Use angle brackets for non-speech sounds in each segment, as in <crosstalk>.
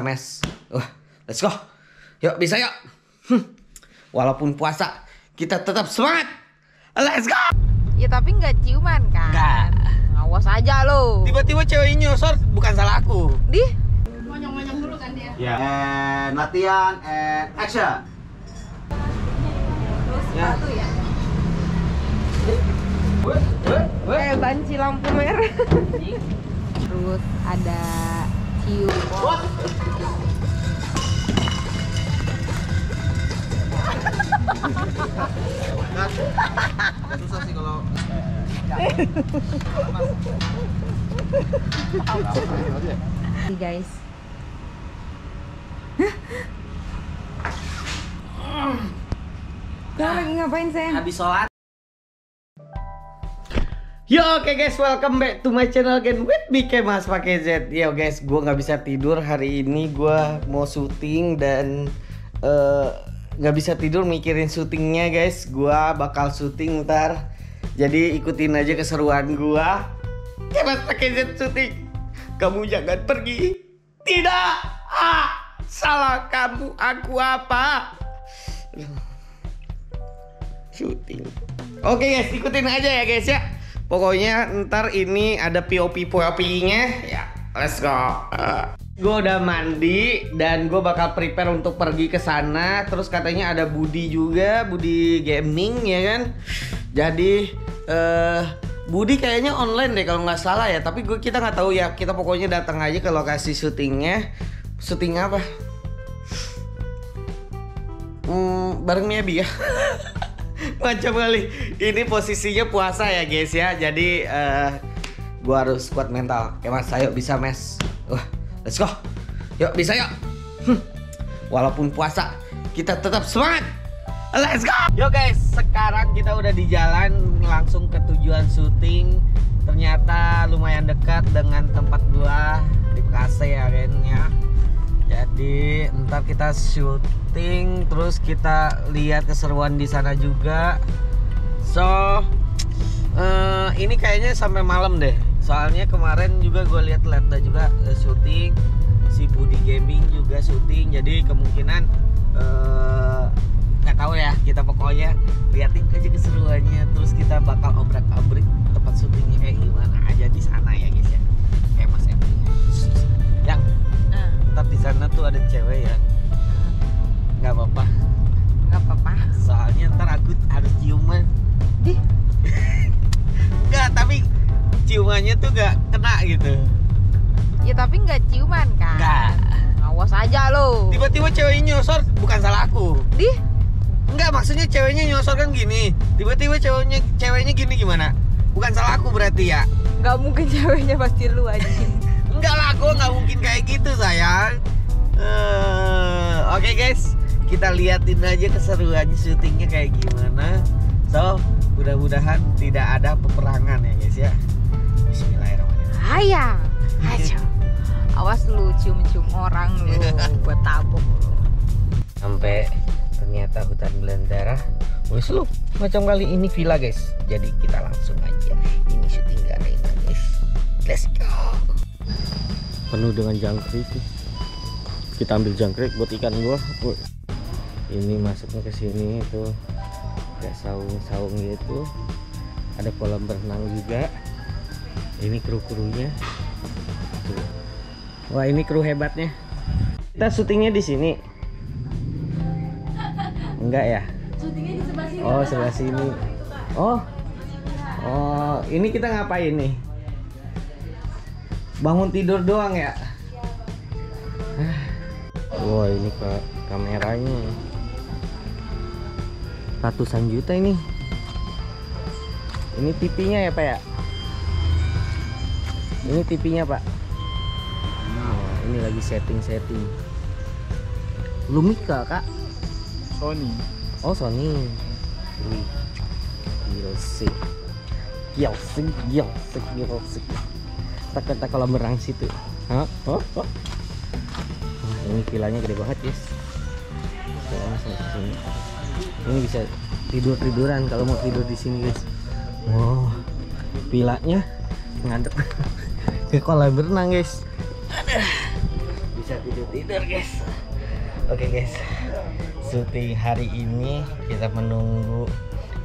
mes. Wah, let's go. Yuk, bisa yuk. Hmm. Walaupun puasa, kita tetap semangat. Let's go. Ya tapi nggak ciuman kan? Nggak. Awas aja lo. Tiba-tiba cewek nyosor, bukan salah aku. Di? Ya. And latihan and action. Ya. ya? Weh, weh. Kayak banci lampu merah. Terus ada cium. Susah Nih guys. Kamu lagi ngapain sayang? habis sholat. Yo oke guys, welcome back to my channel again with BK Mas pakai Z. Yo guys, gua nggak bisa tidur hari ini. Gua mau syuting dan eh, nggak bisa tidur mikirin syutingnya guys. Gua bakal syuting ntar. Jadi ikutin aja keseruan gua. Mas pakai Z syuting. Kamu jangan pergi. Tidak. Ah, salah kamu. Aku apa? syuting. Oke guys, ikutin aja ya guys ya. Pokoknya ntar ini ada POP POP-nya ya. Let's go. gue udah mandi dan gue bakal prepare untuk pergi ke sana. Terus katanya ada Budi juga, Budi Gaming ya kan. Jadi eh Budi kayaknya online deh kalau nggak salah ya. Tapi gue kita nggak tahu ya. Kita pokoknya datang aja ke lokasi syutingnya. Syuting apa? Hmm, bareng Miabi ya. <laughs> Macam kali. Ini posisinya puasa ya guys ya. Jadi eh gua harus kuat mental. Oke mas, ayo bisa mes. Wah, let's go. Yuk bisa yuk. Hmm. Walaupun puasa, kita tetap semangat. Let's go. Yo guys, sekarang kita udah di jalan langsung ke tujuan syuting. Ternyata lumayan dekat dengan tempat gua di Bekasi ya kan ya. Jadi ntar kita syuting terus kita lihat keseruan di sana juga. So eh, ini kayaknya sampai malam deh. Soalnya kemarin juga gue lihat Letta juga eh, syuting, si Budi Gaming juga syuting. Jadi kemungkinan eh, nggak tahu ya. Kita pokoknya liatin aja keseruannya. Terus kita bakal obrak abrik tempat syutingnya kayak gimana aja di sana ya guys ya. Kayak Mas Epi. Yang Nah, ntar di sana tuh ada cewek ya nggak apa-apa nggak apa-apa. soalnya ntar aku harus ciuman Di? <laughs> nggak tapi ciumannya tuh nggak kena gitu Ya tapi nggak ciuman kan? nggak Awas aja lo. tiba-tiba ceweknya nyosor bukan salah aku Di? Nggak maksudnya ceweknya nyosor kan gini tiba-tiba ceweknya ceweknya gini gimana bukan salah aku berarti ya Nggak mungkin <laughs> ceweknya pasti lu aja. Enggak lah, gue nggak mungkin kayak gitu sayang. Eh, Oke guys, kita liatin aja keseruannya syutingnya kayak gimana. So, mudah-mudahan tidak ada peperangan ya guys ya. Bismillahirrahmanirrahim. Hayang. Aja. Awas lu cium-cium orang lu <laughs> buat tabok lu. Sampai ternyata hutan belantara. Wes lu, macam kali ini villa guys. Jadi kita langsung aja. Ini syuting arena guys. Let's go. Penuh dengan jangkrik. Kita ambil jangkrik buat ikan gua. Ini masuknya ke sini itu kayak saung-saung gitu. Ada kolam berenang juga. Ini kru-krunya. Wah, ini kru hebatnya. Kita syutingnya di sini. Enggak ya? Oh, sebelah sini. Oh. Oh, ini kita ngapain nih? Bangun tidur doang ya? Ah. Wah, ini ke kameranya. Ratusan juta ini. Ini TV-nya ya, Pak ya? Ini TV-nya, Pak. Oh, ini lagi setting-setting. Lumika, Kak. Sony Oh Sony. Wih. Gilsik. Gilsik, gilsik, gilsik. Tak kata kalau merang situ. Hah? Oh, oh. Ini vilanya gede banget, guys. Ini bisa tidur tiduran kalau mau tidur di sini, guys. Wow. Vilanya ngadep <laughs> ke kolam berenang, guys. Bisa tidur tidur guys oke guys syuting hari ini kita menunggu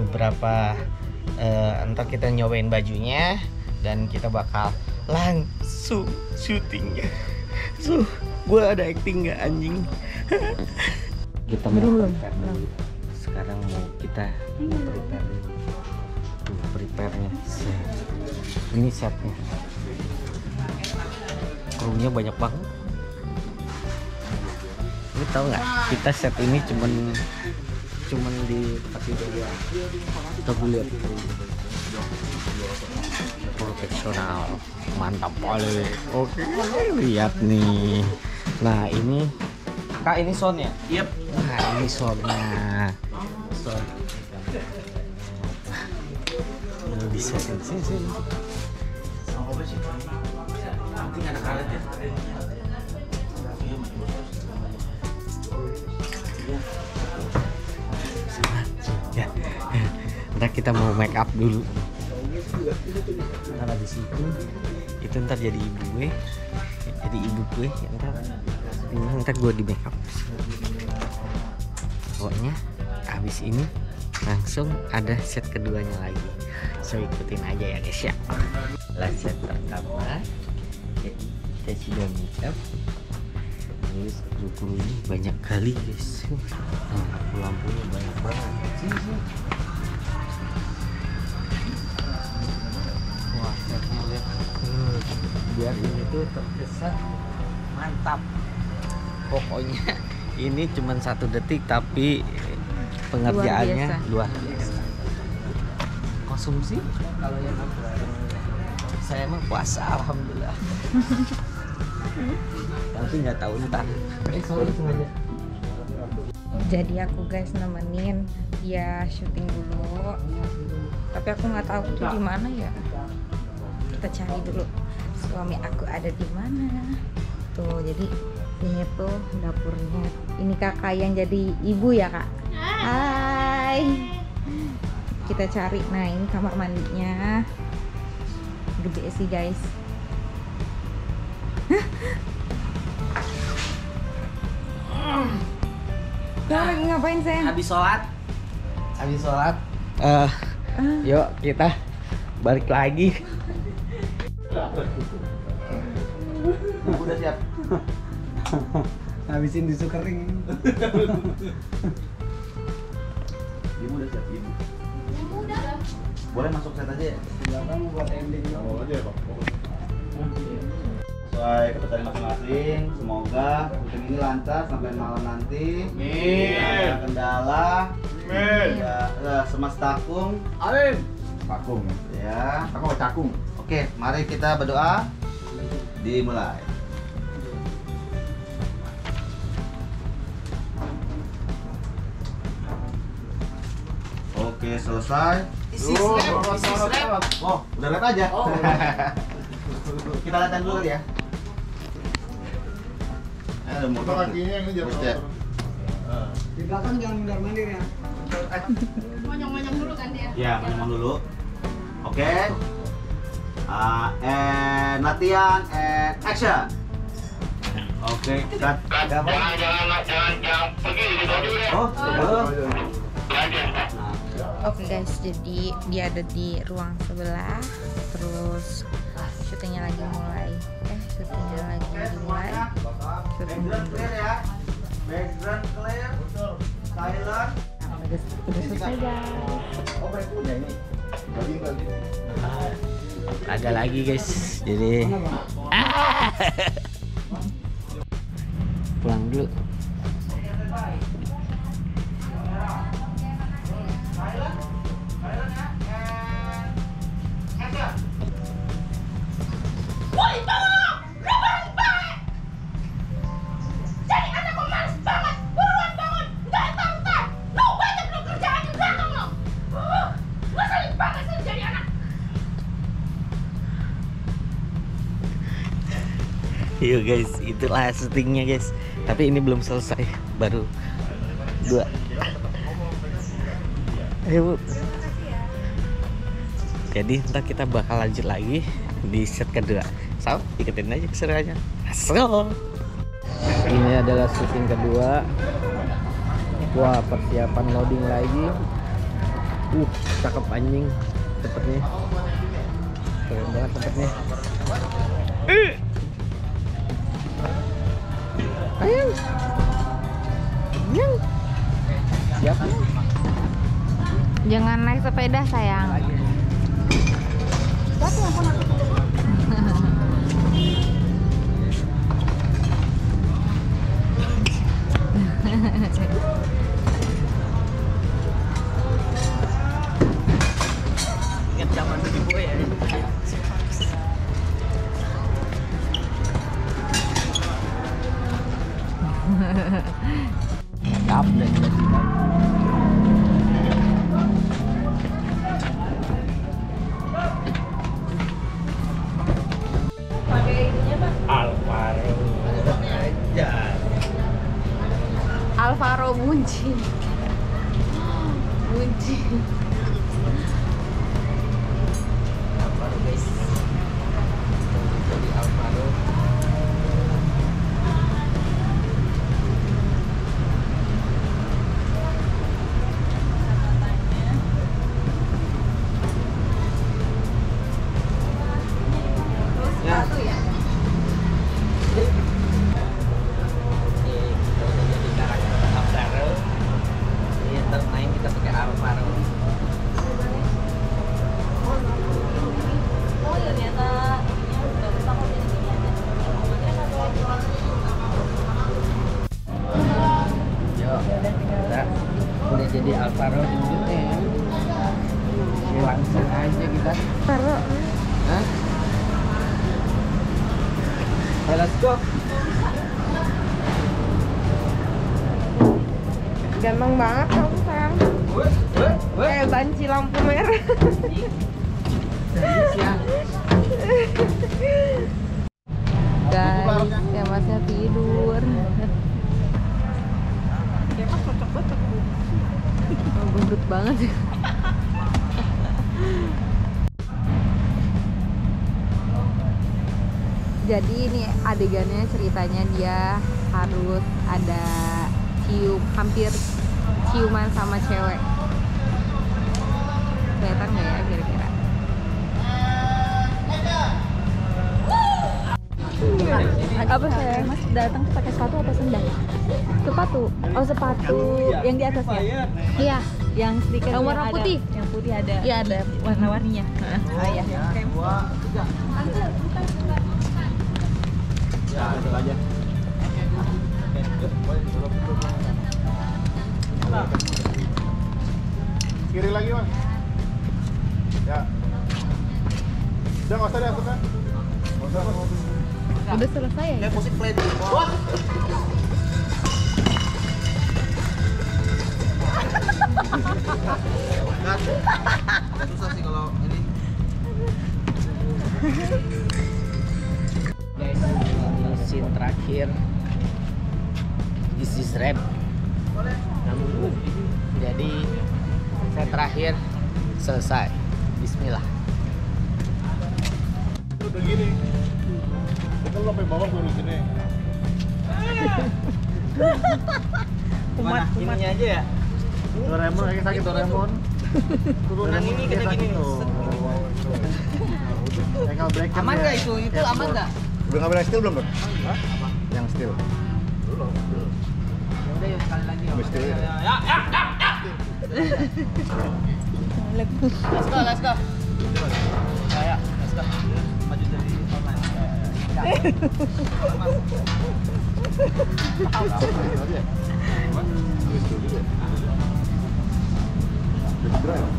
beberapa ntar kita nyobain bajunya dan kita bakal langsung syutingnya. So gue ada acting nggak anjing? <laughs> Kita mau Belum, prepare dulu. sekarang mau kita mau prepare dulu. Tuh prepare nya ini setnya. Krunya banyak banget lu tau nggak? Kita set ini cuman cuman di tempat kita gue lihat profesional. Mantap kali. Oke lihat nih. Nah ini. Kak ini sound ya yep. Nah ini soundnya. Sound. Nah, bisa sini sini. Penting ada karetnya ntar kita mau make up dulu. Ntar habis itu itu ntar jadi ibu gue. Jadi ibu gue ntar. Ini ntar gue di make up. Pokoknya habis ini langsung ada set keduanya lagi. So ikutin aja ya guys ya. Lah set pertama kita sudah make up. Terus kru-krunya banyak kali guys lampu-lampunya banyak banget biar ini tuh terkesan mantap. Pokoknya <laughs> ini cuma satu detik tapi pengerjaannya biasa. luar biasa. Konsumsi? Kalau yang aku saya emang puasa alhamdulillah. <laughs> Tapi nggak tahu ntar. Eh jadi aku guys nemenin dia syuting dulu. Tapi aku nggak tahu tuh di mana ya. Kita cari dulu suami aku ada di mana. Tuh jadi ini tuh dapurnya. Ini kakak yang jadi ibu ya kak? Hai. Kita cari. Nah ini kamar mandinya. Gede sih guys. Kamu lagi ngapain sayang? habis sholat. Habis sholat. Eh yuk kita balik lagi udah siap <laughs> habisin tisu kering Ibu udah siap ibu. Boleh masuk set aja ya? belakang buat ending Oh aja ya pak. Sesuai kepercayaan masing-masing, semoga syuting ini lancar sampai malam nanti. Amin. Tidak ada kendala. Amin. Ya, ya, semas takung. Amin. Takung. Ya. Aku mau cakung. Oke, mari kita berdoa. Dimulai. Oke, selesai. slap Oh, udah lihat aja. Oh. <laughs> Kita latihan dulu kali ya. Eh, ada motor. kakinya ini ya. di belakang jangan mundar mandir ya monyong-monyong dulu kan dia Ya, ngomong dulu. Oke. Ah, and latihan and action. Oke, cut. Ada apa? Oh, belum. Nah, Oke guys, jadi dia ada di ruang sebelah, terus syutingnya lagi mulai. Eh, syutingnya lagi dimulai. Syuting background clear ya. Background clear. Silent. Nah, udah, udah selesai guys. Oh, baik udah ini. Lagi lagi. ada lagi guys jadi <laughs> pulang dulu <laughs> Yuk guys, itulah syutingnya guys. Tapi ini belum selesai, baru dua. Ayo bu. Jadi ntar kita bakal lanjut lagi di set kedua. So, ikutin aja keseruannya. So. Ini adalah syuting kedua. Wah, persiapan loading lagi. Uh, cakep anjing tempatnya. Keren banget tempatnya. Siap. Jangan naik sepeda sayang. <laughs> 바로 문진 문진 Ayo let's go. Ganteng banget kamu sayang. Kayak banci lampu merah. Serius ya. Guys, ya masnya tidur. Oh, gendut banget Jadi ini adegannya ceritanya dia harus ada cium hampir ciuman sama cewek. Kelihatan nggak ya kira-kira? apa saya? Mas datang pakai sepatu atau sendal? Sepatu. Oh sepatu yang di atasnya Iya, yang stiker Yang warna putih? yang putih ada. Iya ada warna-warninya. Oh iya. Ya, guys ini scene terakhir this is rap namun jadi saya terakhir selesai Bismillah udah gini. Kita sampai bawah baru sini. Mana? Ininya aja ya? Doraemon kayak sakit Doraemon. Turunan ini Aman ya. nggak itu? Itu aman nggak? Udah ngambil yang steel belum bro? Yang steel. Ya udah yuk sekali lagi. Itu ya. Ya, ya, ya, ya. Let's go, let's go. Ya, ya, let's go. Maju dari online. Ya, ya.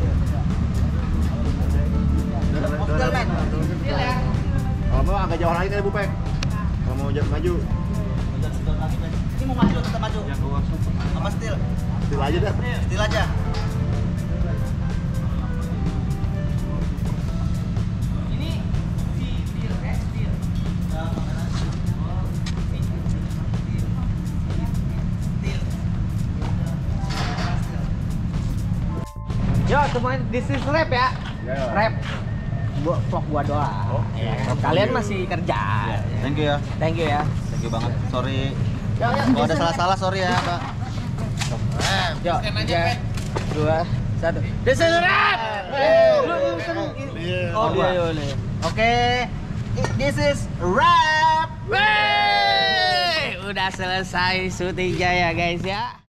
Ya? Lagi kali Bu Pek. Kalau mau maju, Ini mau maju tetap maju. Apa still? steel aja dah. Still aja. Still, eh still. Yo, semuanya this is rap ya. Ya. Rap. Gua vlog gua doang. Oke. Ya, Kalian masih kerja. Thank you ya. Thank you ya. Thank you banget. Sorry Kalau ada salah-salah sorry ya, Pak. Yuk, tiga, dua, satu. This is rap. Oh, dua. Oke, i- this is rap. Wey, udah selesai syutingnya ya guys ya.